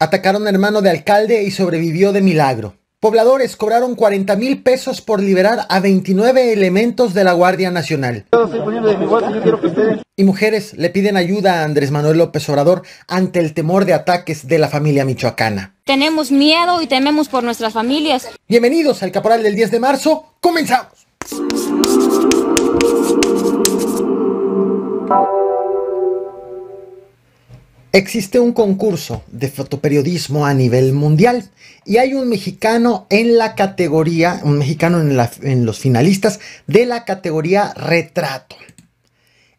Atacaron a hermano de alcalde y sobrevivió de milagro. Pobladores cobraron 40 mil pesos por liberar a 29 elementos de la Guardia Nacional. Y mujeres le piden ayuda a Andrés Manuel López Obrador ante el temor de ataques de la familia michoacana. Tenemos miedo y tememos por nuestras familias. Bienvenidos al Caporal del 10 de marzo. Comenzamos. Existe un concurso de fotoperiodismo a nivel mundial y hay un mexicano en la categoría, un mexicano en, los finalistas de la categoría retrato.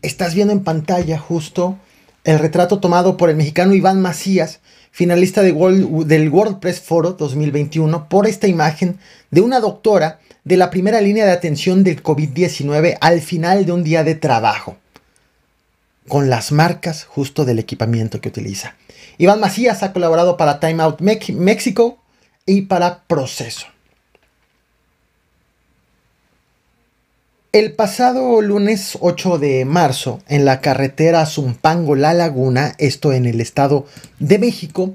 Estás viendo en pantalla justo el retrato tomado por el mexicano Iván Macías, finalista del World Press Foro 2021, por esta imagen de una doctora de la primera línea de atención del COVID-19 al final de un día de trabajo con las marcas justo del equipamiento que utiliza. Iván Macías ha colaborado para Time Out México y para Proceso. El pasado lunes 8 de marzo, en la carretera Zumpango-La Laguna, esto en el Estado de México,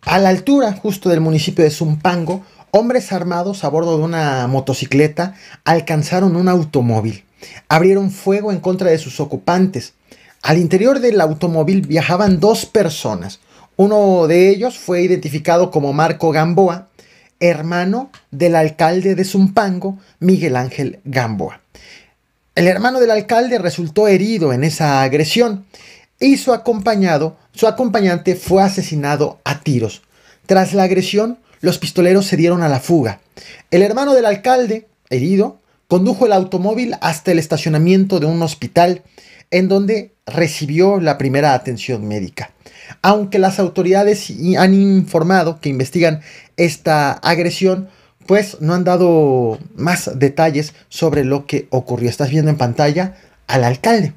a la altura justo del municipio de Zumpango, hombres armados a bordo de una motocicleta alcanzaron un automóvil. Abrieron fuego en contra de sus ocupantes. Al interior del automóvil viajaban dos personas. Uno de ellos fue identificado como Marco Gamboa, hermano del alcalde de Zumpango, Miguel Ángel Gamboa. El hermano del alcalde resultó herido en esa agresión y su acompañado, su acompañante fue asesinado a tiros. Tras la agresión, los pistoleros se dieron a la fuga. El hermano del alcalde, herido, condujo el automóvil hasta el estacionamiento de un hospital en donde recibió la primera atención médica. Aunque las autoridades han informado que investigan esta agresión, pues no han dado más detalles sobre lo que ocurrió. Estás viendo en pantalla al alcalde,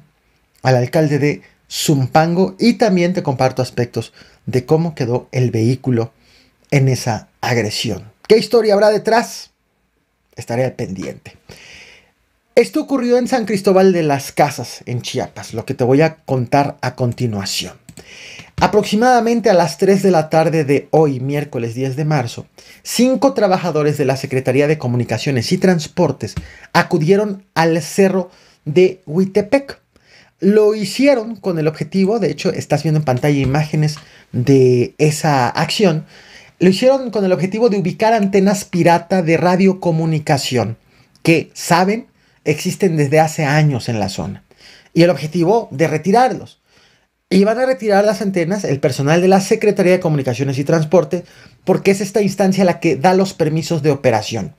al alcalde de Zumpango y también te comparto aspectos de cómo quedó el vehículo en esa agresión. ¿Qué historia habrá detrás? Estaré al pendiente. Esto ocurrió en San Cristóbal de las Casas, en Chiapas, lo que te voy a contar a continuación. Aproximadamente a las 3 de la tarde de hoy, miércoles 10 de marzo, cinco trabajadores de la Secretaría de Comunicaciones y Transportes acudieron al cerro de Huitepec. Lo hicieron con el objetivo, de hecho estás viendo en pantalla imágenes de esa acción, lo hicieron con el objetivo de ubicar antenas pirata de radiocomunicación que saben existen desde hace años en la zona. Y el objetivo de retirarlos. Iban a retirar las antenas el personal de la Secretaría de Comunicaciones y Transporte porque es esta instancia la que da los permisos de operación.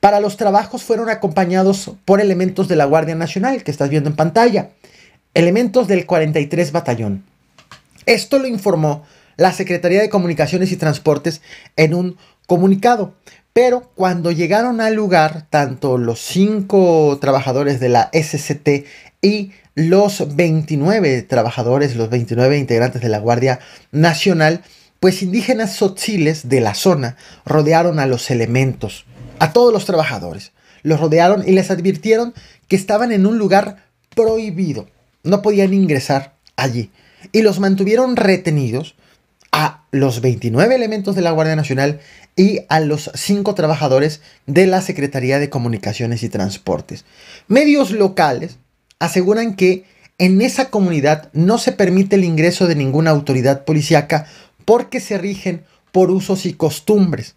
Para los trabajos fueron acompañados por elementos de la Guardia Nacional que estás viendo en pantalla, elementos del 43 Batallón. Esto lo informó la Secretaría de Comunicaciones y Transportes en un comunicado. Pero cuando llegaron al lugar, tanto los cinco trabajadores de la SCT y los 29 trabajadores, los 29 integrantes de la Guardia Nacional, pues indígenas sotziles de la zona rodearon a los elementos, a todos los trabajadores. Los rodearon y les advirtieron que estaban en un lugar prohibido. No podían ingresar allí. Y los mantuvieron retenidos a los 29 elementos de la Guardia Nacional y a los 5 trabajadores de la Secretaría de Comunicaciones y Transportes. Medios locales aseguran que en esa comunidad no se permite el ingreso de ninguna autoridad policíaca porque se rigen por usos y costumbres.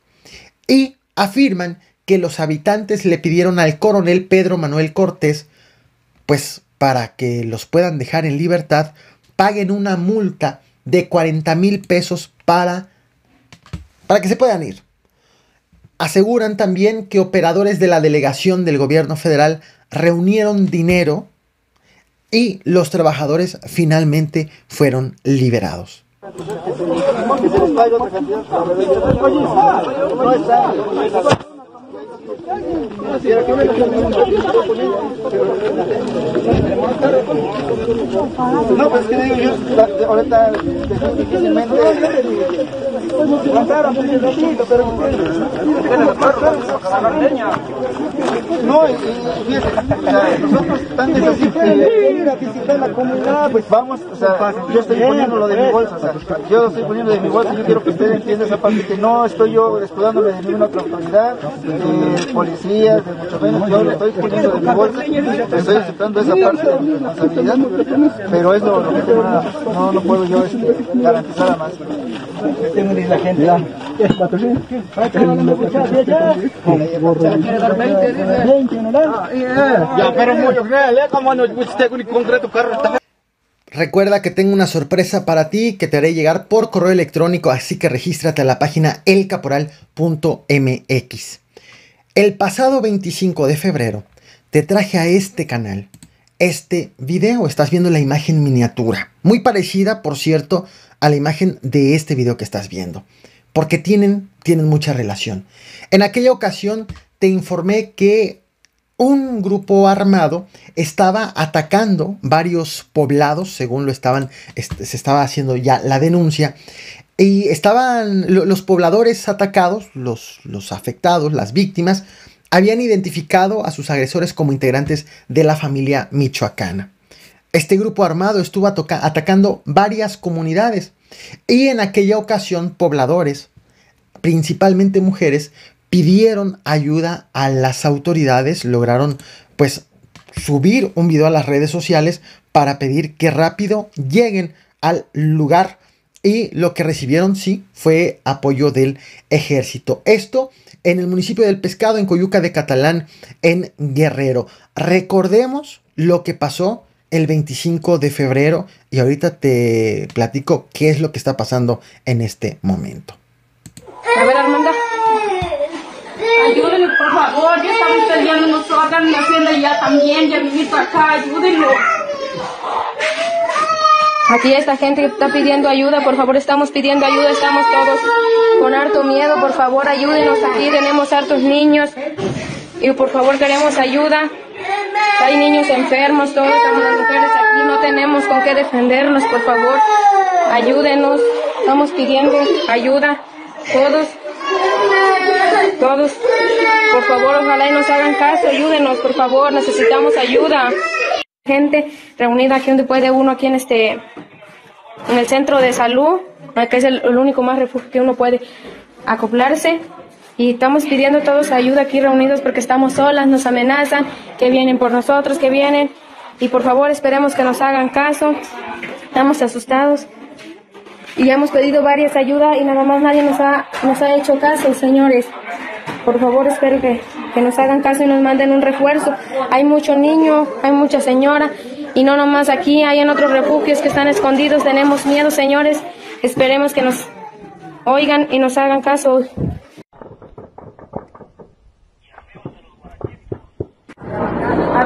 Y afirman que los habitantes le pidieron al coronel Pedro Manuel Cortés, pues para que los puedan dejar en libertad, paguen una multa de 40 mil pesos para, para que se puedan ir. Aseguran también que operadores de la delegación del gobierno federal reunieron dinero y los trabajadores finalmente fueron liberados. No, pues que digo yo, ahorita difícilmente pero No, y, fíjate, nosotros tan es pues vamos, o sea, yo estoy poniendo lo de mi bolsa, o sea, yo estoy poniendo de mi bolsa, yo quiero que usted entienda esa parte que no estoy yo escudándome de ninguna otra autoridad, de policía, de mucho menos, yo lo estoy poniendo de mi bolsa, estoy aceptando esa parte de mi responsabilidad, pero es lo, que tengo, no, no puedo yo este, garantizar a más. La gente, Carro Recuerda que tengo una sorpresa para ti que te haré llegar por correo electrónico, así que regístrate a la página elcaporal.mx. El pasado 25 de febrero te traje a este canal este video. Estás viendo la imagen miniatura, muy parecida, por cierto, a la imagen de este video que estás viendo, porque tienen, tienen mucha relación. En aquella ocasión te informé que un grupo armado estaba atacando varios poblados, según lo estaban, este, se estaba haciendo ya la denuncia, y estaban los pobladores atacados, los, los afectados, las víctimas, habían identificado a sus agresores como integrantes de la familia michoacana. Este grupo armado estuvo atacando varias comunidades y en aquella ocasión pobladores, principalmente mujeres, pidieron ayuda a las autoridades, lograron pues subir un video a las redes sociales para pedir que rápido lleguen al lugar y lo que recibieron sí fue apoyo del ejército. Esto en el municipio del Pescado, en Coyuca de Catalán, en Guerrero. Recordemos lo que pasó el 25 de febrero y ahorita te platico qué es lo que está pasando en este momento. A ver, Armanda. Ayúdenlo, por favor. Ya estamos peleando nosotras, mi hacienda ya también, ya vivimos acá. Ayúdenlo. Aquí esta gente que está pidiendo ayuda, por favor, estamos pidiendo ayuda, estamos todos con harto miedo, por favor, ayúdenos aquí, tenemos hartos niños y por favor queremos ayuda. Hay niños enfermos, todas las mujeres aquí no tenemos con qué defendernos, por favor, ayúdenos, estamos pidiendo ayuda, todos, todos, por favor, ojalá y nos hagan caso, ayúdenos, por favor, necesitamos ayuda. Gente reunida aquí donde puede uno aquí en este en el centro de salud que es el, único más refugio que uno puede acoplarse y estamos pidiendo todos ayuda aquí reunidos porque estamos solas, nos amenazan, que vienen por nosotros, que vienen y por favor esperemos que nos hagan caso, estamos asustados y hemos pedido varias ayudas y nada más nadie nos ha, nos ha hecho caso, señores. Por favor, espero que, que nos hagan caso y nos manden un refuerzo. Hay muchos niños, hay mucha señora y no nomás aquí, hay en otros refugios que están escondidos. Tenemos miedo, señores. Esperemos que nos oigan y nos hagan caso.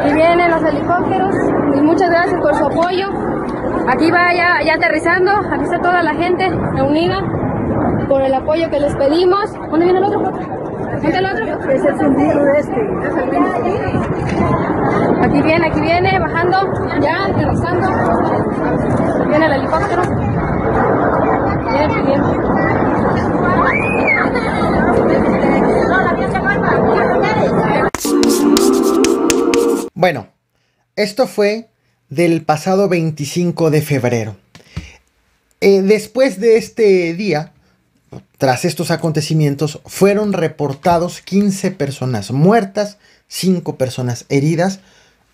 Aquí vienen los helicópteros y muchas gracias por su apoyo. Aquí va ya, ya aterrizando, aquí está toda la gente reunida por el apoyo que les pedimos. ¿Dónde viene el otro? ¿Este el otro? Es el sentido de este. Aquí viene, aquí viene, bajando, ya, aterrizando. Viene el helicóptero. Viene pidiendo. Bueno, esto fue del pasado 25 de febrero. Eh, después de este día, tras estos acontecimientos, fueron reportados 15 personas muertas, 5 personas heridas,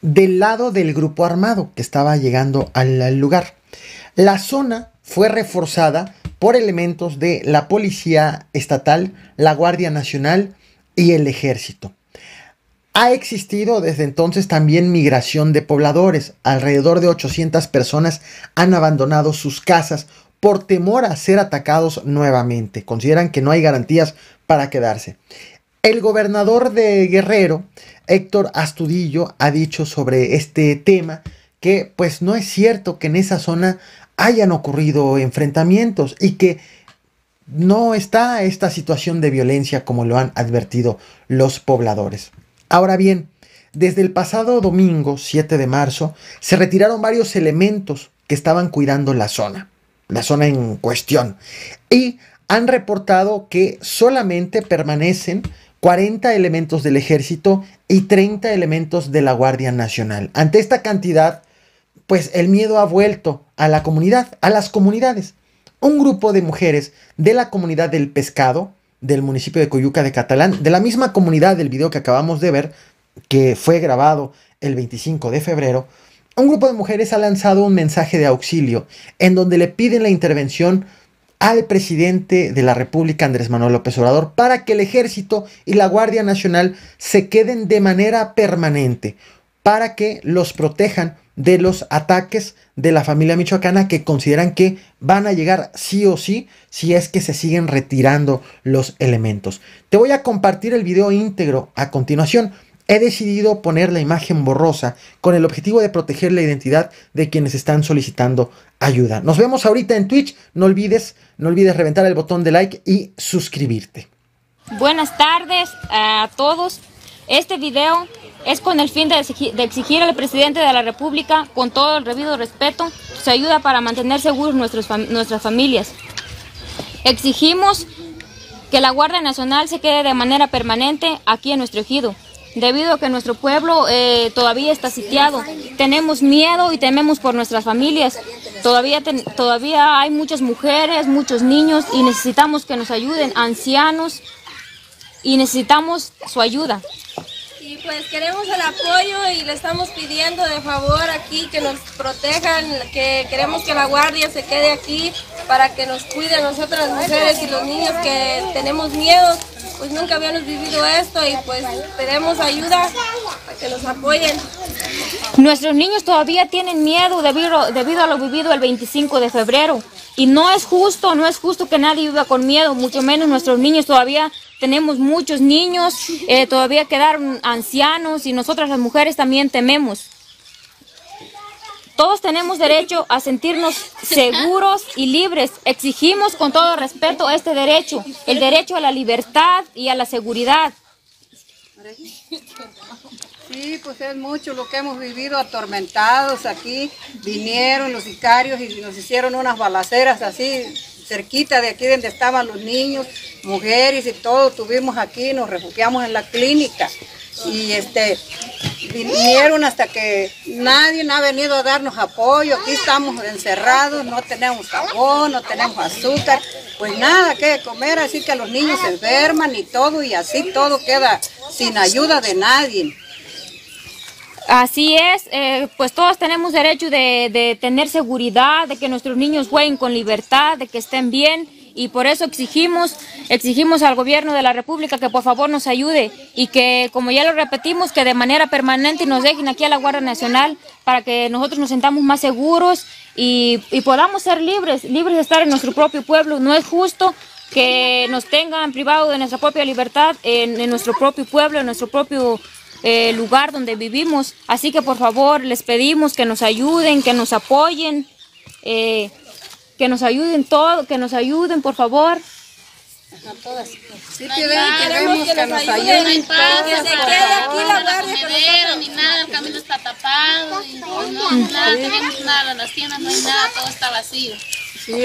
del lado del grupo armado que estaba llegando al lugar. La zona fue reforzada por elementos de la Policía Estatal, la Guardia Nacional y el Ejército. Ha existido desde entonces también migración de pobladores. Alrededor de 800 personas han abandonado sus casas por temor a ser atacados nuevamente. Consideran que no hay garantías para quedarse. El gobernador de Guerrero, Héctor Astudillo, ha dicho sobre este tema que pues no es cierto que en esa zona hayan ocurrido enfrentamientos y que no está esta situación de violencia como lo han advertido los pobladores. Ahora bien, desde el pasado domingo 7 de marzo se retiraron varios elementos que estaban cuidando la zona la zona en cuestión. Y han reportado que solamente permanecen 40 elementos del ejército y 30 elementos de la Guardia Nacional. Ante esta cantidad, pues el miedo ha vuelto a la comunidad, a las comunidades. Un grupo de mujeres de la comunidad del pescado, del municipio de Coyuca de Catalán, de la misma comunidad del video que acabamos de ver, que fue grabado el 25 de febrero, un grupo de mujeres ha lanzado un mensaje de auxilio en donde le piden la intervención al presidente de la República, Andrés Manuel López Obrador, para que el ejército y la Guardia Nacional se queden de manera permanente, para que los protejan de los ataques de la familia michoacana que consideran que van a llegar sí o sí si es que se siguen retirando los elementos. Te voy a compartir el video íntegro a continuación. He decidido poner la imagen borrosa con el objetivo de proteger la identidad de quienes están solicitando ayuda. Nos vemos ahorita en Twitch. No olvides, no olvides reventar el botón de like y suscribirte. Buenas tardes a todos. Este video es con el fin de exigir, al presidente de la República, con todo el debido respeto, su ayuda para mantener seguros nuestras familias. Exigimos que la Guardia Nacional se quede de manera permanente aquí en nuestro ejido, debido a que nuestro pueblo eh, todavía está sitiado. Tenemos miedo y tememos por nuestras familias. Todavía, todavía hay muchas mujeres, muchos niños y necesitamos que nos ayuden, ancianos, y necesitamos su ayuda. Y pues queremos el apoyo y le estamos pidiendo de favor aquí que nos protejan, que queremos que la guardia se quede aquí para que nos cuide nosotras las mujeres y los niños que tenemos miedo, pues nunca habíamos vivido esto y pues pedimos ayuda para que nos apoyen. Nuestros niños todavía tienen miedo debido, a lo vivido el 25 de febrero. Y no es justo, no es justo que nadie viva con miedo, mucho menos nuestros niños. Todavía tenemos muchos niños, eh, todavía quedaron ancianos y nosotras las mujeres también tememos. Todos tenemos derecho a sentirnos seguros y libres. Exigimos con todo respeto este derecho, el derecho a la libertad y a la seguridad. Sí, pues es mucho lo que hemos vivido atormentados aquí. Vinieron los sicarios y nos hicieron unas balaceras así cerquita de aquí donde estaban los niños, mujeres y todo. Tuvimos aquí, nos refugiamos en la clínica y este vinieron hasta que nadie ha venido a darnos apoyo. Aquí estamos encerrados, no tenemos jabón, no tenemos azúcar, pues nada que comer, así que los niños se enferman y todo y así todo queda sin ayuda de nadie. Así es, eh, pues todos tenemos derecho de, tener seguridad, de que nuestros niños jueguen con libertad, de que estén bien y por eso exigimos, exigimos al gobierno de la República que por favor nos ayude y que, como ya lo repetimos, que de manera permanente nos dejen aquí a la Guardia Nacional para que nosotros nos sentamos más seguros y, podamos ser libres, libres de estar en nuestro propio pueblo. No es justo que nos tengan privados de nuestra propia libertad en, en nuestro propio pueblo, en nuestro propio eh, lugar donde vivimos. Así que por favor les pedimos que nos ayuden, que nos apoyen, eh, que nos ayuden todo, que nos ayuden por favor. A todas. Sí, queremos que, nos ayuden. No hay paz, que se quede aquí la guardia ni nada, el camino está tapado, y no, nada, tenemos nada, las tiendas no hay nada, todo está vacío.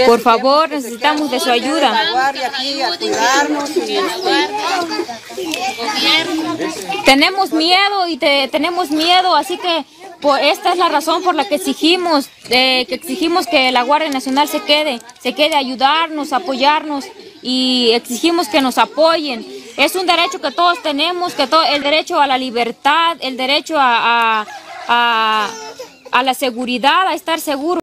Por favor, necesitamos de su ayuda. Tenemos miedo y tenemos miedo, así que esta es la razón por la que exigimos, eh, que exigimos que la Guardia Nacional se quede, se quede a ayudarnos, apoyarnos y exigimos que nos apoyen. Es un derecho que todos tenemos, que todo, el derecho a la libertad, el derecho a, a, a la seguridad, a estar seguros.